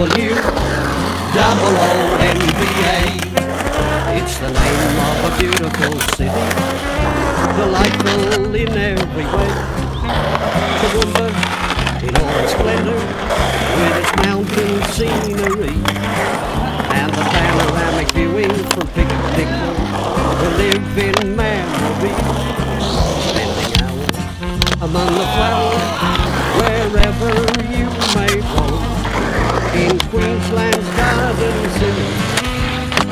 W double O N B A. It's the name of a beautiful city, delightful in every way. Toowoomba, in all its splendor, with its mountain scenery and the panoramic viewing from Picnic will live in memory. Spending hours among the flowers, wherever in Queensland's garden city.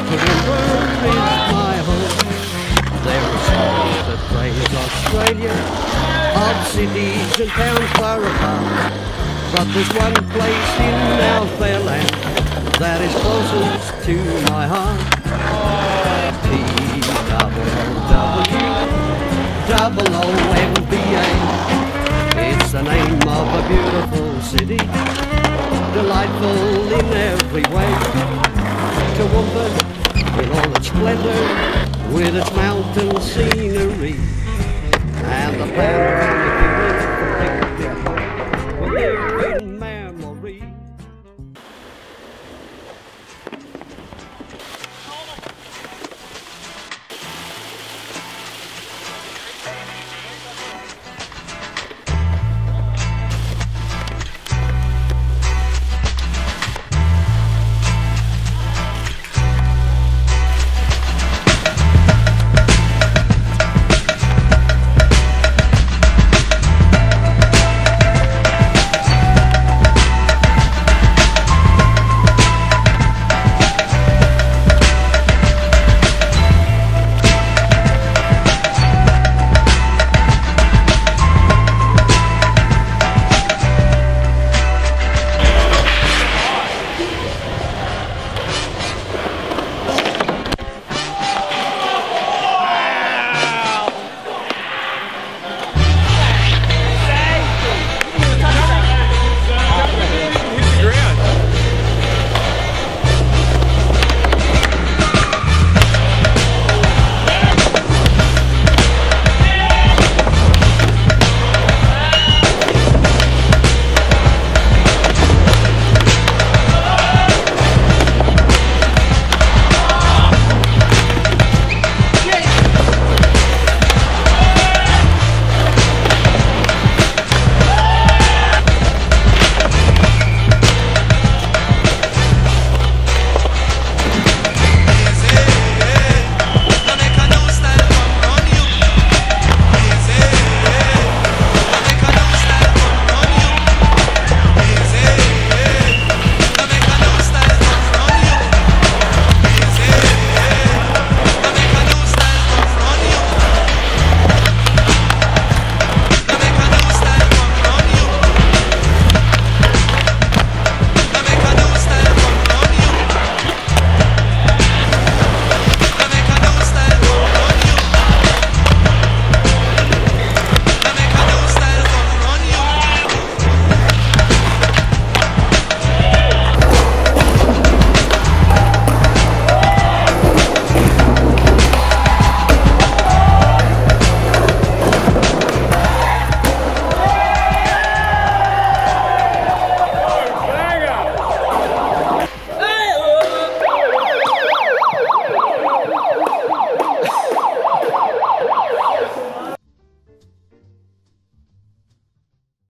Toowoomba is my home. There are songs that praise Australia, of cities and towns far apart. But there's one place in our fair land that is closest to my heart. Double O M B A. It's the name of a beautiful city, delightful in every way. to Toowoomba, in all its splendor, with its mountain scenery and the panoramic